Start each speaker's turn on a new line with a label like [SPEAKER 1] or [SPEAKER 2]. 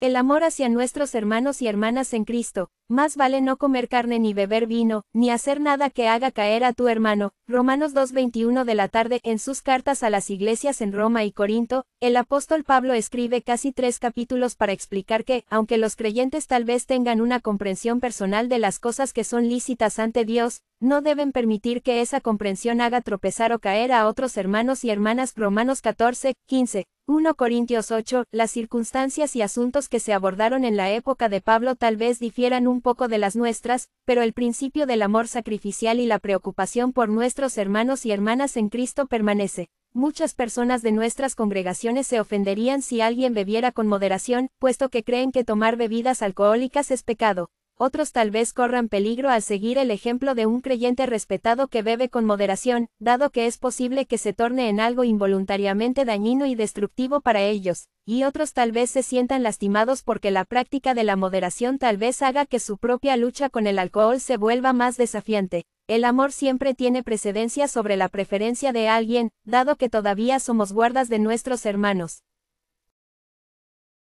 [SPEAKER 1] El amor hacia nuestros hermanos y hermanas en Cristo, más vale no comer carne ni beber vino, ni hacer nada que haga caer a tu hermano. Romanos 2.21 de la tarde en sus cartas a las iglesias en Roma y Corinto, el apóstol Pablo escribe casi tres capítulos para explicar que, aunque los creyentes tal vez tengan una comprensión personal de las cosas que son lícitas ante Dios, no deben permitir que esa comprensión haga tropezar o caer a otros hermanos y hermanas. Romanos 14, 15. 1 Corintios 8, las circunstancias y asuntos que se abordaron en la época de Pablo tal vez difieran un poco de las nuestras, pero el principio del amor sacrificial y la preocupación por nuestros hermanos y hermanas en Cristo permanece. Muchas personas de nuestras congregaciones se ofenderían si alguien bebiera con moderación, puesto que creen que tomar bebidas alcohólicas es pecado otros tal vez corran peligro al seguir el ejemplo de un creyente respetado que bebe con moderación, dado que es posible que se torne en algo involuntariamente dañino y destructivo para ellos, y otros tal vez se sientan lastimados porque la práctica de la moderación tal vez haga que su propia lucha con el alcohol se vuelva más desafiante. El amor siempre tiene precedencia sobre la preferencia de alguien, dado que todavía somos guardas de nuestros hermanos.